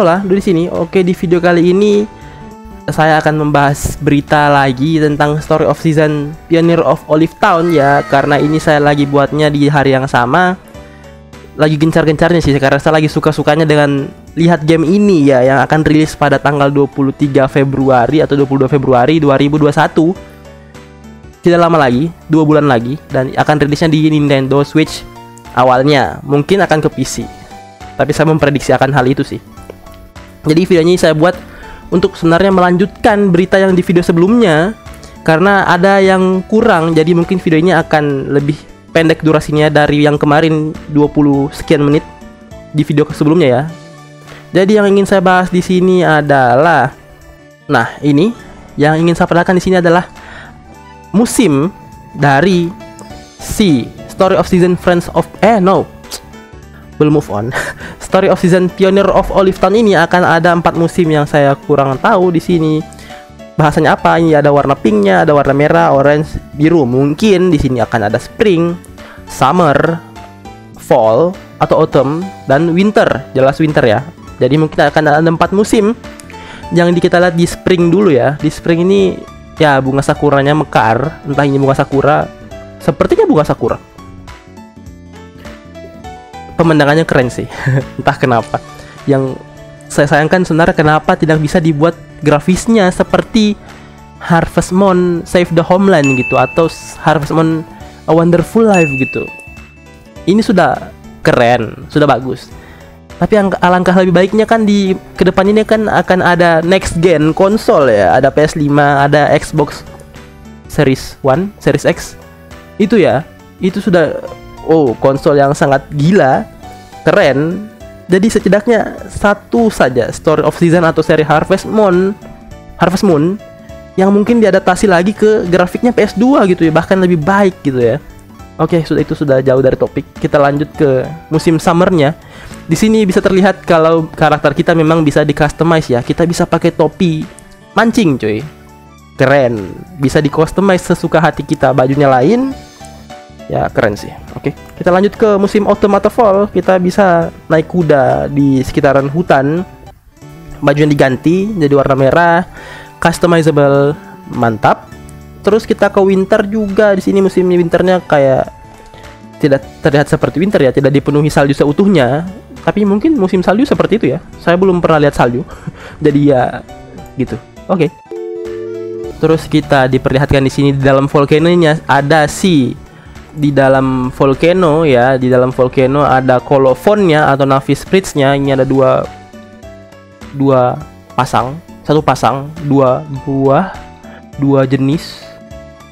Lah, di sini. Oke, di video kali ini saya akan membahas berita lagi tentang Story of Season Pioneer of Olive Town ya, karena ini saya lagi buatnya di hari yang sama. Lagi gencar-gencarnya sih, karena saya lagi suka-sukanya dengan lihat game ini ya, yang akan rilis pada tanggal 23 Februari atau 22 Februari 2021. Tidak lama lagi, dua bulan lagi, dan akan rilisnya di Nintendo Switch awalnya. Mungkin akan ke PC. Tapi saya memprediksi akan hal itu sih. Jadi video ini saya buat untuk sebenarnya melanjutkan berita yang di video sebelumnya karena ada yang kurang jadi mungkin video ini akan lebih pendek durasinya dari yang kemarin 20 sekian menit di video sebelumnya ya. Jadi yang ingin saya bahas di sini adalah nah, ini yang ingin saya perhatikan di sini adalah musim dari si Story of Season Friends of eh no belum move on. Story of Season Pioneer of Olive Town ini akan ada empat musim yang saya kurang tahu di sini. Bahasanya apa? Ini ada warna pinknya, ada warna merah, orange, biru. Mungkin di sini akan ada spring, summer, fall atau autumn dan winter. Jelas winter ya. Jadi mungkin akan ada empat musim. Yang kita lihat di spring dulu ya. Di spring ini ya bunga sakuranya mekar. Entah ini bunga sakura. Sepertinya bunga sakura pemandangannya keren sih. Entah kenapa. Yang saya sayangkan sebenarnya kenapa tidak bisa dibuat grafisnya seperti Harvest Moon Save the Homeland gitu atau Harvest Moon A Wonderful Life gitu. Ini sudah keren sudah bagus. Tapi yang alangkah lebih baiknya kan di ke depan ini kan akan ada next gen konsol ya. Ada PS5 ada Xbox Series One Series X. Itu ya itu sudah oh konsol yang sangat gila keren jadi setidaknya satu saja story of season atau seri Harvest Moon Harvest Moon yang mungkin diadaptasi lagi ke grafiknya PS2 gitu ya bahkan lebih baik gitu ya. Oke sudah itu sudah jauh dari topik. Kita lanjut ke musim summernya. Di sini bisa terlihat kalau karakter kita memang bisa di customize ya. Kita bisa pakai topi mancing cuy. Keren. Bisa di customize sesuka hati kita. Bajunya lain ya keren sih. Oke kita lanjut ke musim autumn fall. Kita bisa naik kuda di sekitaran hutan. Baju yang diganti jadi warna merah customizable mantap. Terus kita ke winter juga. Di sini musim winternya kayak tidak terlihat seperti winter ya tidak dipenuhi salju seutuhnya. Tapi mungkin musim salju seperti itu ya. Saya belum pernah lihat salju. Jadi ya gitu. Oke. Terus kita diperlihatkan di sini di dalam volcano-nya ada si di dalam volcano ya di dalam volcano ada kolofonnya atau navi spritznya. Ini ada dua dua pasang satu pasang dua buah dua jenis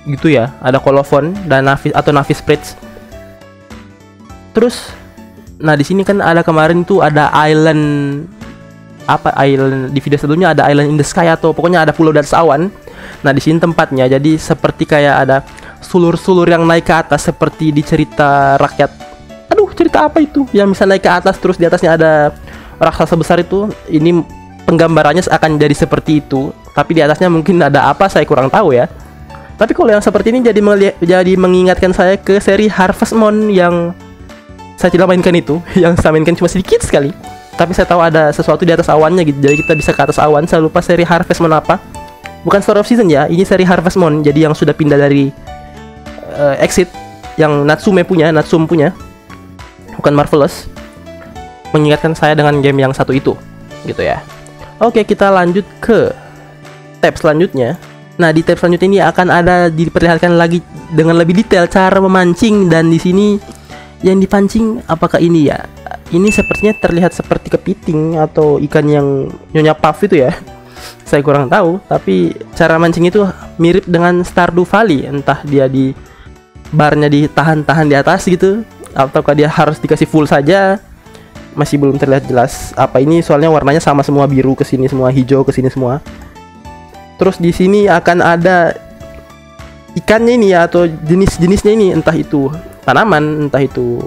gitu ya. Ada kolofon dan navi atau navi spritz. Terus nah di sini kan ada kemarin tuh ada island apa island di video sebelumnya ada island in the sky atau pokoknya ada pulau dari awan nah di sini tempatnya jadi seperti kayak ada sulur-sulur yang naik ke atas seperti di cerita rakyat. Aduh, cerita apa itu? Yang bisa naik ke atas terus di atasnya ada raksasa besar itu. Ini penggambarannya akan jadi seperti itu, tapi di atasnya mungkin ada apa saya kurang tahu ya. Tapi kalau yang seperti ini jadi jadi mengingatkan saya ke seri Harvest Moon yang saya tidak mainkan itu, yang saya mainkan cuma sedikit sekali. Tapi saya tahu ada sesuatu di atas awannya gitu, jadi kita bisa ke atas awan. Saya lupa seri Harvest Moon apa. Bukan Story of Season ya, ini seri Harvest Moon, jadi yang sudah pindah dari uh, Exit yang Natsume punya, Natsum punya, bukan Marvelous, mengingatkan saya dengan game yang satu itu, gitu ya. Oke, kita lanjut ke tab selanjutnya. Nah, di tab selanjutnya ini akan ada diperlihatkan lagi dengan lebih detail cara memancing dan di sini yang dipancing apakah ini ya? Ini sepertinya terlihat seperti kepiting atau ikan yang nyonya puff itu ya. Saya kurang tahu, tapi cara mancing itu mirip dengan Stardew Valley, entah dia di barnya ditahan-tahan di atas gitu. Ataukah dia harus dikasih full saja? Masih belum terlihat jelas apa ini. Soalnya warnanya sama semua biru ke sini semua hijau ke sini semua. Terus di sini akan ada ikannya ini ya atau jenis-jenisnya ini. Entah itu tanaman entah itu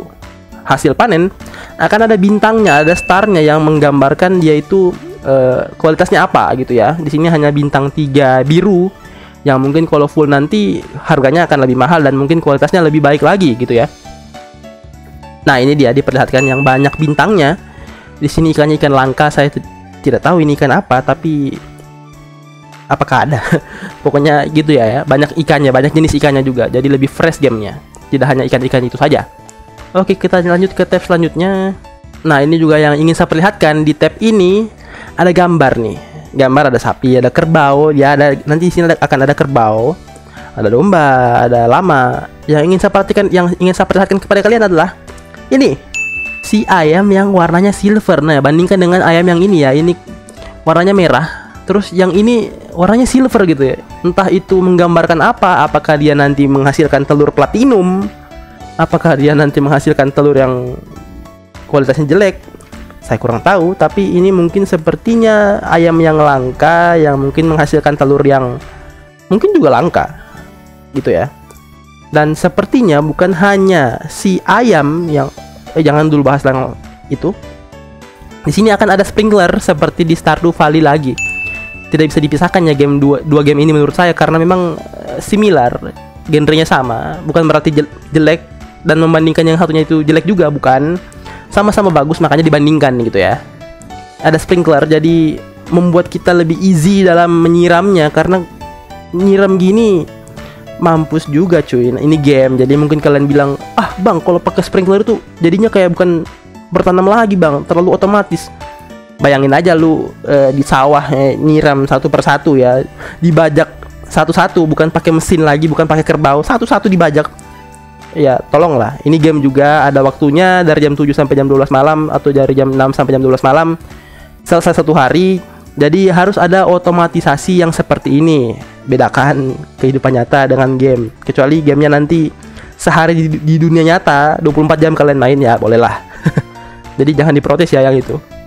hasil panen. Akan ada bintangnya ada starnya yang menggambarkan dia itu uh, kualitasnya apa gitu ya. Di sini hanya bintang tiga biru yang mungkin kalau full nanti harganya akan lebih mahal dan mungkin kualitasnya lebih baik lagi gitu ya. Nah ini dia diperlihatkan yang banyak bintangnya Di sini ikannya ikan langka, saya tidak tahu ini ikan apa, tapi apakah ada? Pokoknya gitu ya, ya. Banyak ikannya, banyak jenis ikannya juga. Jadi lebih fresh gamenya. Tidak hanya ikan-ikan itu saja. Oke, kita lanjut ke tab selanjutnya. Nah, ini juga yang ingin saya perlihatkan di tab ini ada gambar nih. Gambar ada sapi, ada kerbau, ya ada nanti di sini ada, akan ada kerbau, ada domba, ada lama. Yang ingin saya perhatikan, yang ingin saya perlihatkan kepada kalian adalah ini si ayam yang warnanya silver. Nah, bandingkan dengan ayam yang ini ya, ini warnanya merah. Terus yang ini warnanya silver gitu ya. Entah itu menggambarkan apa? Apakah dia nanti menghasilkan telur platinum? Apakah dia nanti menghasilkan telur yang kualitasnya jelek saya kurang tahu tapi ini mungkin sepertinya ayam yang langka yang mungkin menghasilkan telur yang mungkin juga langka gitu ya. Dan sepertinya bukan hanya si ayam yang eh, jangan dulu bahas yang itu. Di sini akan ada sprinkler seperti di Stardew Valley lagi. Tidak bisa dipisahkan ya game dua, dua game ini menurut saya karena memang uh, similar genrenya sama. Bukan berarti jelek dan membandingkan yang satunya itu jelek juga bukan sama-sama bagus makanya dibandingkan gitu ya. Ada sprinkler jadi membuat kita lebih easy dalam menyiramnya karena nyiram gini mampus juga cuy. Nah, ini game jadi mungkin kalian bilang ah bang kalau pakai sprinkler itu jadinya kayak bukan bertanam lagi bang. Terlalu otomatis. Bayangin aja lu e, di sawah e, nyiram satu persatu ya dibajak satu-satu bukan pakai mesin lagi bukan pakai kerbau satu-satu dibajak ya tolonglah. Ini game juga ada waktunya dari jam 7 sampai jam 12 malam atau dari jam 6 sampai jam 12 malam. Selesai satu hari jadi harus ada otomatisasi yang seperti ini. Bedakan kehidupan nyata dengan game. Kecuali gamenya nanti sehari di, di dunia nyata 24 jam kalian main ya bolehlah. Jadi jangan diprotes ya yang itu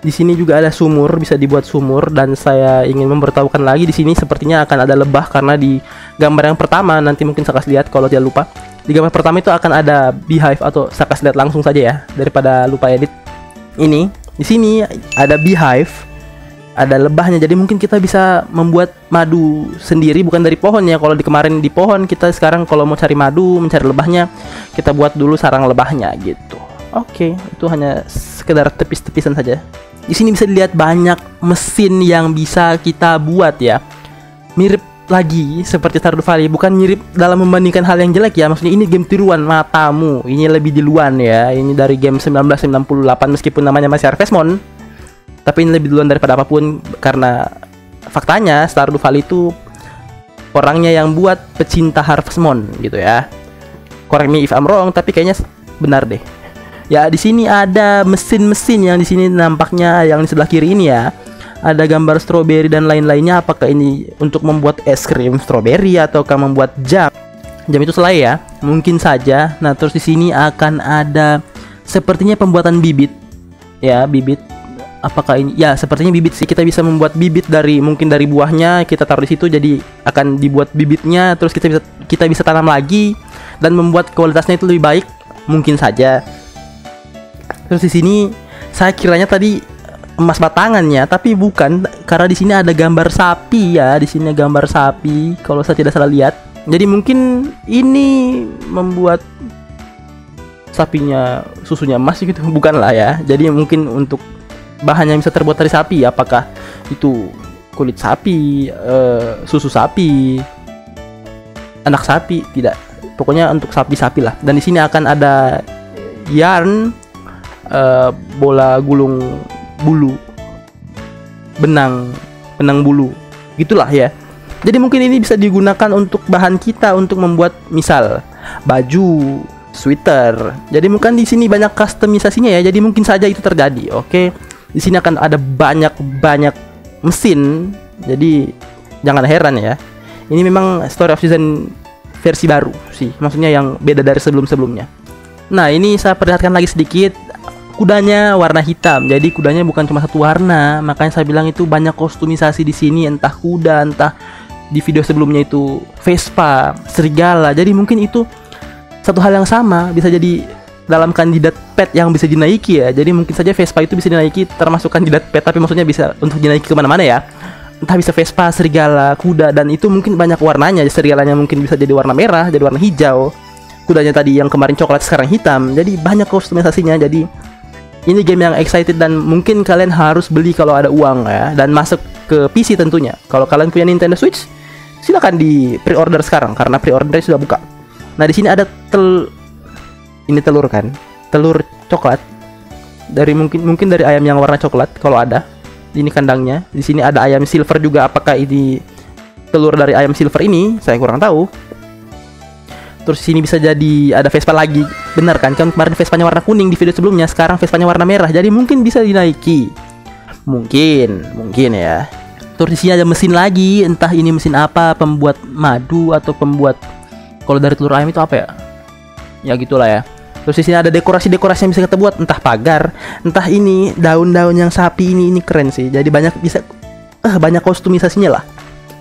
di sini juga ada sumur, bisa dibuat sumur dan saya ingin memberitahukan lagi di sini sepertinya akan ada lebah karena di gambar yang pertama nanti mungkin saya kasih lihat kalau tidak lupa. Di gambar pertama itu akan ada beehive atau saya kasih lihat langsung saja ya daripada lupa edit. Ini di sini ada beehive, ada lebahnya. Jadi mungkin kita bisa membuat madu sendiri bukan dari pohon ya. Kalau di kemarin di pohon kita sekarang kalau mau cari madu, mencari lebahnya, kita buat dulu sarang lebahnya gitu. Oke, itu hanya sekedar tepis-tepisan saja. Di sini bisa dilihat banyak mesin yang bisa kita buat ya. Mirip lagi seperti Stardew Valley, bukan mirip dalam membandingkan hal yang jelek ya. Maksudnya ini game tiruan matamu. Ini lebih duluan ya. Ini dari game 1998 meskipun namanya masih Harvest Moon. Tapi ini lebih duluan daripada apa pun karena faktanya Stardew Valley itu orangnya yang buat pecinta Harvest Moon gitu ya. Correct me if I'm wrong, tapi kayaknya benar deh. Ya di sini ada mesin-mesin yang di sini nampaknya yang di sebelah kiri ini ya. Ada gambar stroberi dan lain-lainnya. Apakah ini untuk membuat es krim stroberi ataukah membuat jam? Jam itu selai ya, mungkin saja. Nah terus di sini akan ada sepertinya pembuatan bibit, ya bibit. Apakah ini? Ya sepertinya bibit sih. Kita bisa membuat bibit dari mungkin dari buahnya kita taruh di situ jadi akan dibuat bibitnya. Terus kita bisa kita bisa tanam lagi dan membuat kualitasnya itu lebih baik. Mungkin saja Terus di sini saya kiranya tadi emas batangannya, tapi bukan karena di sini ada gambar sapi ya. Di sini gambar sapi kalau saya tidak salah lihat. Jadi mungkin ini membuat sapinya susunya emas gitu bukan lah ya. Jadi mungkin untuk bahannya bisa terbuat dari sapi apakah itu kulit sapi, uh, susu sapi, anak sapi tidak. Pokoknya untuk sapi-sapi lah. Dan di sini akan ada yarn uh, bola gulung bulu benang benang bulu gitulah ya. Jadi mungkin ini bisa digunakan untuk bahan kita untuk membuat misal baju sweater. Jadi mungkin di sini banyak customisasinya ya. Jadi mungkin saja itu terjadi oke? Di sini akan ada banyak banyak mesin. Jadi jangan heran ya. Ini memang story of season versi baru sih. Maksudnya yang beda dari sebelum sebelumnya nah ini saya perlihatkan lagi sedikit kudanya warna hitam. Jadi kudanya bukan cuma satu warna. Makanya saya bilang itu banyak kostumisasi di sini entah kuda, entah di video sebelumnya itu Vespa, serigala. Jadi mungkin itu satu hal yang sama bisa jadi dalam kandidat pet yang bisa dinaiki ya. Jadi mungkin saja Vespa itu bisa dinaiki termasuk kandidat pet tapi maksudnya bisa untuk dinaiki ke mana-mana ya. Entah bisa Vespa, serigala, kuda dan itu mungkin banyak warnanya. Serigalanya mungkin bisa jadi warna merah, jadi warna hijau. Kudanya tadi yang kemarin coklat sekarang hitam. Jadi banyak kostumisasinya. Jadi ini game yang excited dan mungkin kalian harus beli kalau ada uang ya dan masuk ke PC tentunya. Kalau kalian punya Nintendo Switch, silakan di pre-order sekarang karena pre-order sudah buka. Nah, di sini ada tel ini telur kan? Telur coklat. Dari mungkin mungkin dari ayam yang warna coklat kalau ada. Ini kandangnya. Di sini ada ayam silver juga. Apakah ini telur dari ayam silver ini? Saya kurang tahu. Terus sini bisa jadi ada Vespa lagi. Benar kan? Kan kemarin Vespanya warna kuning di video sebelumnya, sekarang Vespanya warna merah. Jadi mungkin bisa dinaiki. Mungkin, mungkin ya. Terus di sini ada mesin lagi, entah ini mesin apa, pembuat madu atau pembuat kalau dari telur ayam itu apa ya? Ya gitulah ya. Terus di sini ada dekorasi-dekorasi yang bisa kita buat, entah pagar, entah ini daun-daun yang sapi ini ini keren sih. Jadi banyak bisa eh banyak kostumisasinya lah.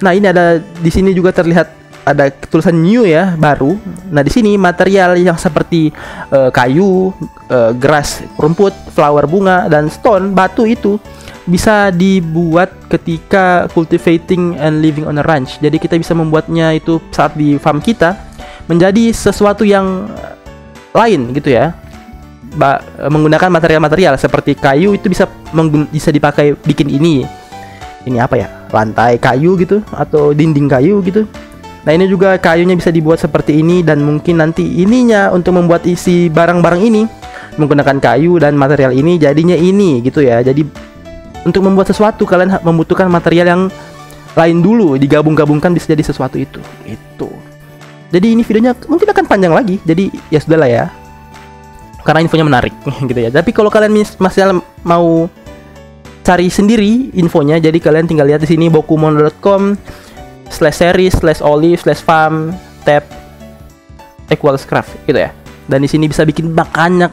Nah, ini ada di sini juga terlihat ada tulisan new ya baru. Nah di sini material yang seperti uh, kayu, uh, grass, rumput, flower bunga dan stone batu itu bisa dibuat ketika cultivating and living on a ranch. Jadi kita bisa membuatnya itu saat di farm kita menjadi sesuatu yang lain gitu ya. Ba menggunakan material-material seperti kayu itu bisa bisa dipakai bikin ini. Ini apa ya? Lantai kayu gitu atau dinding kayu gitu Nah ini juga kayunya bisa dibuat seperti ini dan mungkin nanti ininya untuk membuat isi barang-barang ini menggunakan kayu dan material ini jadinya ini gitu ya. Jadi untuk membuat sesuatu kalian membutuhkan material yang lain dulu digabung-gabungkan bisa jadi sesuatu itu. Itu. Jadi ini videonya mungkin akan panjang lagi. Jadi ya sudahlah ya. Karena infonya menarik gitu ya. Tapi kalau kalian masih mau cari sendiri infonya jadi kalian tinggal lihat di sini bokumon.com slash series slash olive slash farm tab equals craft gitu ya. Dan di sini bisa bikin banyak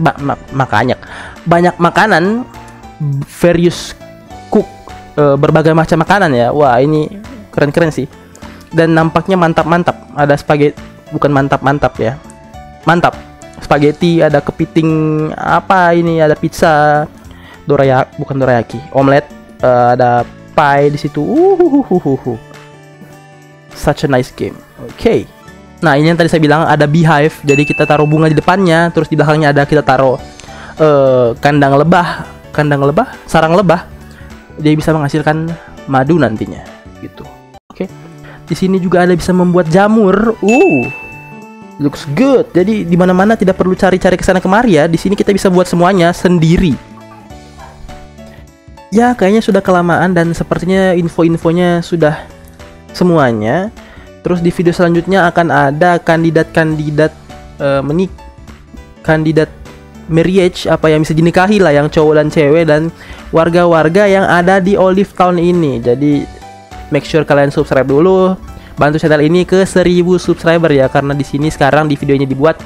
bak mak makanya banyak makanan various cook e, berbagai macam makanan ya. Wah ini keren-keren sih. Dan nampaknya mantap-mantap. Ada spaghetti bukan mantap-mantap ya. Mantap. Spaghetti ada kepiting apa ini ada pizza dorayaki bukan dorayaki omelet uh, ada pie di situ. Uh, such a nice game. Oke. Okay. Nah, ini yang tadi saya bilang ada beehive. Jadi kita taruh bunga di depannya, terus di belakangnya ada kita taruh uh, kandang lebah, kandang lebah, sarang lebah. Dia bisa menghasilkan madu nantinya, gitu. Oke. Okay. Di sini juga ada bisa membuat jamur. Uh. Looks good. Jadi di mana-mana tidak perlu cari-cari ke sana kemari ya. Di sini kita bisa buat semuanya sendiri. Ya, kayaknya sudah kelamaan dan sepertinya info-infonya sudah semuanya. Terus di video selanjutnya akan ada kandidat-kandidat uh, menik kandidat marriage apa yang bisa dinikahi lah yang cowok dan cewek dan warga-warga yang ada di Olive Town ini. Jadi make sure kalian subscribe dulu. Bantu channel ini ke 1000 subscriber ya karena di sini sekarang di videonya dibuat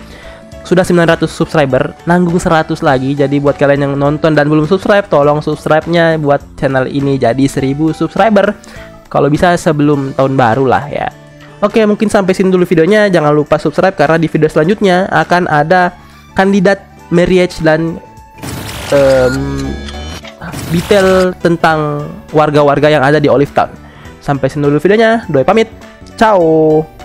sudah 900 subscriber, nanggung 100 lagi. Jadi buat kalian yang nonton dan belum subscribe, tolong subscribe-nya buat channel ini jadi 1000 subscriber. Kalau bisa sebelum tahun baru lah ya. Oke, mungkin sampai sini dulu videonya. Jangan lupa subscribe karena di video selanjutnya akan ada kandidat marriage dan um, detail tentang warga-warga yang ada di Olive Town. Sampai sini dulu videonya. Doi pamit. Ciao.